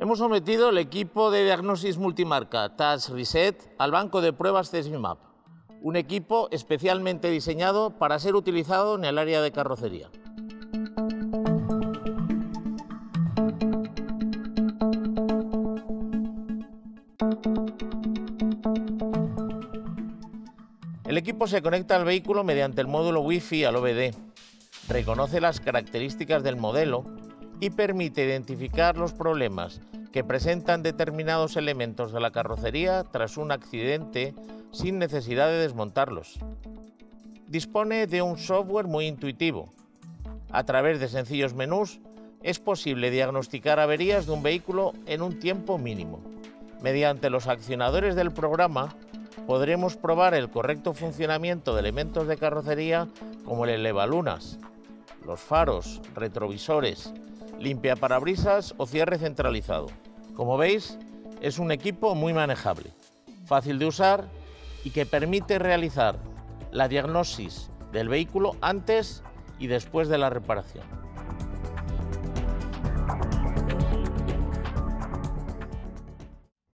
Hemos sometido el equipo de diagnosis multimarca TAS Reset al banco de pruebas CESMIMAP, un equipo especialmente diseñado para ser utilizado en el área de carrocería. El equipo se conecta al vehículo mediante el módulo Wi-Fi al OBD, reconoce las características del modelo y permite identificar los problemas que presentan determinados elementos de la carrocería tras un accidente sin necesidad de desmontarlos. Dispone de un software muy intuitivo. A través de sencillos menús es posible diagnosticar averías de un vehículo en un tiempo mínimo. Mediante los accionadores del programa podremos probar el correcto funcionamiento de elementos de carrocería como el elevalunas, los faros, retrovisores, limpia parabrisas o cierre centralizado. Como veis, es un equipo muy manejable, fácil de usar y que permite realizar la diagnosis del vehículo antes y después de la reparación.